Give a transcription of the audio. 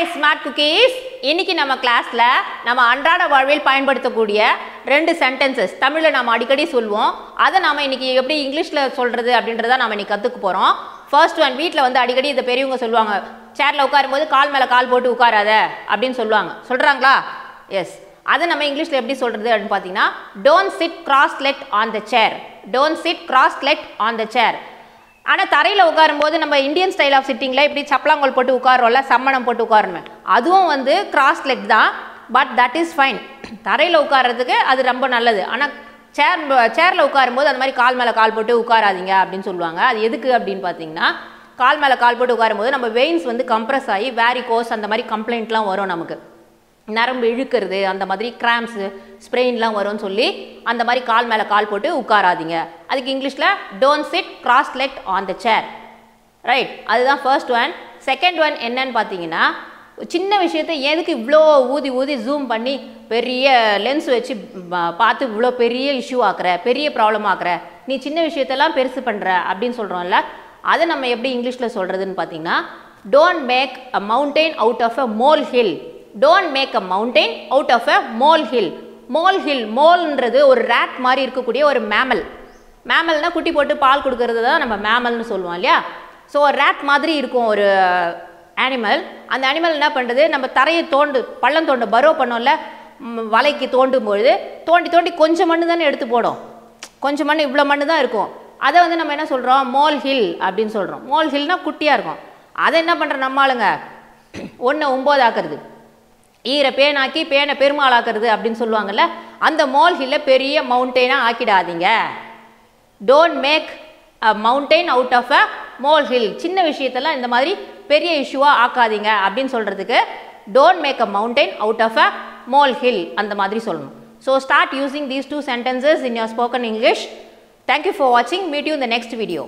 Hi smart cookies இன்னைக்கு நம்ம கிளாஸ்ல நம்ம அன்றாட வாழ்வில் பயன்படுத்தக்கூடிய ரெண்டு சென்டென்சஸ் தமிழில் நம்ம அடிக்கடி சொல்லுவோம் அதை நாம் இன்னைக்கு எப்படி இங்கிலீஷில் சொல்றது அப்படின்றத நம்ம இன்னைக்கு கற்றுக்க போகிறோம் ஃபர்ஸ்ட் ஒன் வீட்டில் வந்து அடிக்கடி இதை பெரியவங்க சொல்லுவாங்க. சேரில் உட்காரும்போது கால் மேலே கால் போட்டு உட்காராத அப்படின்னு சொல்லுவாங்க. சொல்கிறாங்களா எஸ் அதை நம்ம இங்கிலீஷில் எப்படி சொல்கிறது அப்படின்னு பார்த்தீங்கன்னா don't sit cross legged on the chair don't sit cross legged on the chair ஆனால் தரையில் உட்காரும்போது நம்ம இந்தியன் ஸ்டைல் ஆஃப் சிட்டிங்கில் இப்படி சப்பலாங்கோல் போட்டு உட்காரோம்ல சம்மணம் போட்டு உட்காரணும் அதுவும் வந்து கிராஸ் லெக் தான் பட் தட் இஸ் ஃபைன் தரையில் உட்கார்றதுக்கு அது ரொம்ப நல்லது. ஆனால் சேர் சேரில் உட்காரும்போது அந்த மாதிரி கால் மேலே கால் போட்டு உட்காராதீங்க அப்படின்னு சொல்லுவாங்க. அது எதுக்கு அப்படின்னு பார்த்தீங்கன்னா கால் மேலே கால் போட்டு உட்காரும்போது நம்ம வெயின்ஸ் வந்து கம்ப்ரெஸ் ஆகி வேரி கோஸ் அந்த மாதிரி கம்ப்ளைண்ட்லாம் வரும் நமக்கு. நரம்பு இழுக்கிறது அந்த மாதிரி கிராம்ஸு ஸ்ப்ரெயின்லாம் வரும்னு சொல்லி அந்த மாதிரி கால் மேலே கால் போட்டு உட்காராதீங்க. அதுக்கு இங்கிலீஷில் don't sit cross legged on the chair right அதுதான் ஃபர்ஸ்ட் ஒன் செகண்ட் ஒன் என்னன்னு பார்த்தீங்கன்னா சின்ன விஷயத்தை எதுக்கு இவ்வளோ ஊதி ஊதி ஜூம் பண்ணி பெரிய லென்ஸ் வச்சு பார்த்து இவ்வளோ பெரிய இஷ்யூ ஆக்குற பெரிய ப்ராப்ளம் ஆக்குற நீ சின்ன விஷயத்தெல்லாம் பெருசு பண்ணுற அப்படின்னு சொல்கிறோம்ல அதை நம்ம எப்படி இங்கிலீஷில் சொல்கிறதுன்னு பார்த்தீங்கன்னா don't make a mountain out of a mole hill don't make a mountain out of a mole hill mole hill மோல்ன்றது ஒரு ரேட் மாதிரி இருக்கக்கூடிய ஒரு மேமல் மேமல்னா குட்டி போட்டு பால் கொடுக்கறது தான் நம்ம மேமல்னு சொல்லுவோம் இல்லையா? ஸோ ரேட் மாதிரி இருக்கும் ஒரு அனிமல் அந்த அனிமல் என்ன பண்ணுறது நம்ம தரையை தோண்டு பள்ளம் தோண்டு பரோ பண்ணோம்ல வலைக்கு தோண்டும் பொழுது தோண்டி தோண்டி கொஞ்சம் மண்ணு தானே எடுத்து போடும். கொஞ்சம் மண் இவ்வளோ மண்ணு தான் இருக்கும். அதை வந்து நம்ம என்ன சொல்கிறோம் மோல் ஹில் அப்படின்னு சொல்கிறோம் மோல் ஹில்னால் குட்டியாக இருக்கும். அதை என்ன பண்ணுற நம்ம ஆளுங்க? ஒன்று ஒம்போதாக்குறது ஈர பேனாக்கி பேனை பெருமாளாக்குறது அப்படின்னு சொல்லுவாங்கல்ல அந்த மோல் ஹில்லை பெரிய மவுண்டெயினாக ஆக்கிடாதீங்க. Don't make a mountain out of a mole hill சின்ன விஷயத்தெல்லாம் இந்த மாதிரி பெரிய இஷ்யூவாக ஆக்காதீங்க அப்படின்னு சொல்கிறதுக்கு don't make a mountain out of a mole hill அந்த மாதிரி சொல்லணும். So start using these two sentences in your spoken English thank you for வாட்சிங் மீட் யூ இந்த நெக்ஸ்ட் வீடியோ